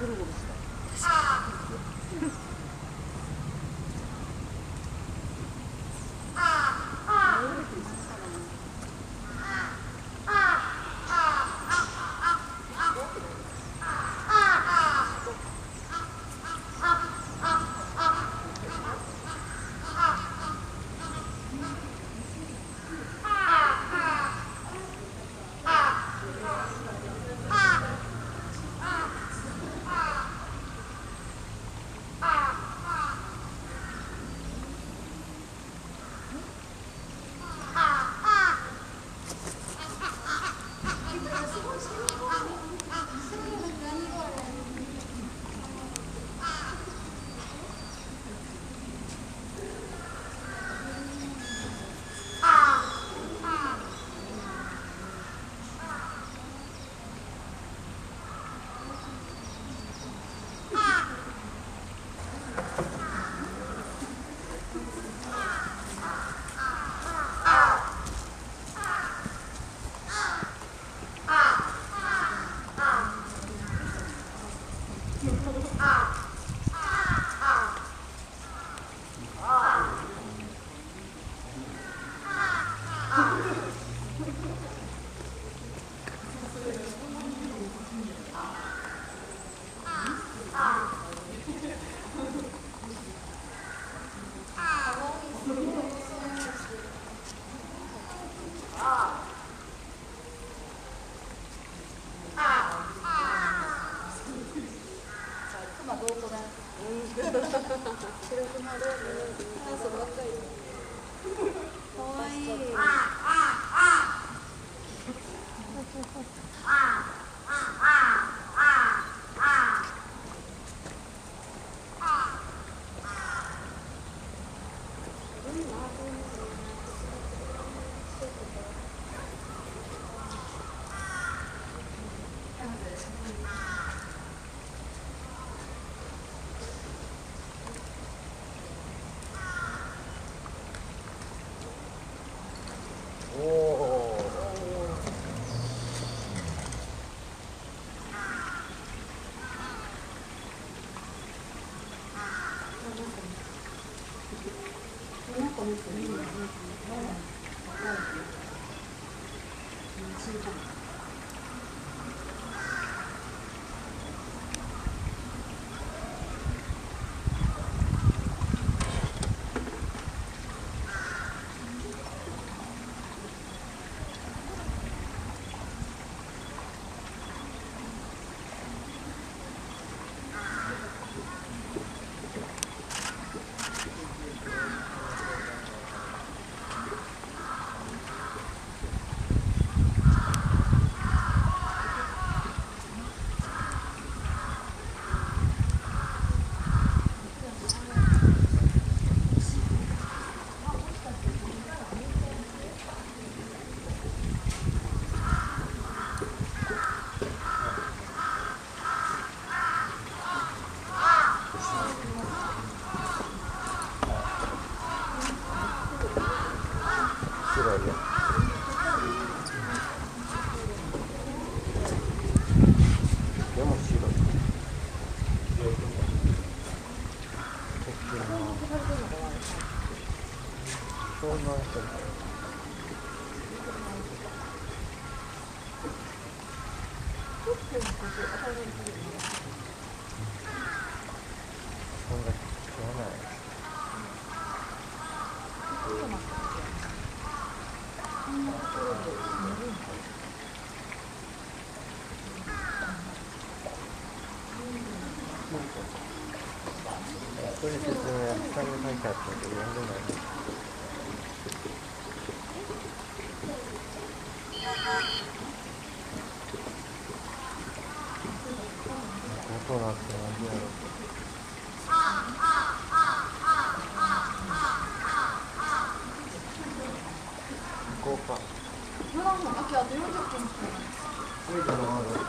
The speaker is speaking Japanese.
ゴロゴロ白熊ローうん。湘南線そんな知らないこれ説明は下に書いてあったけど読んでない hora.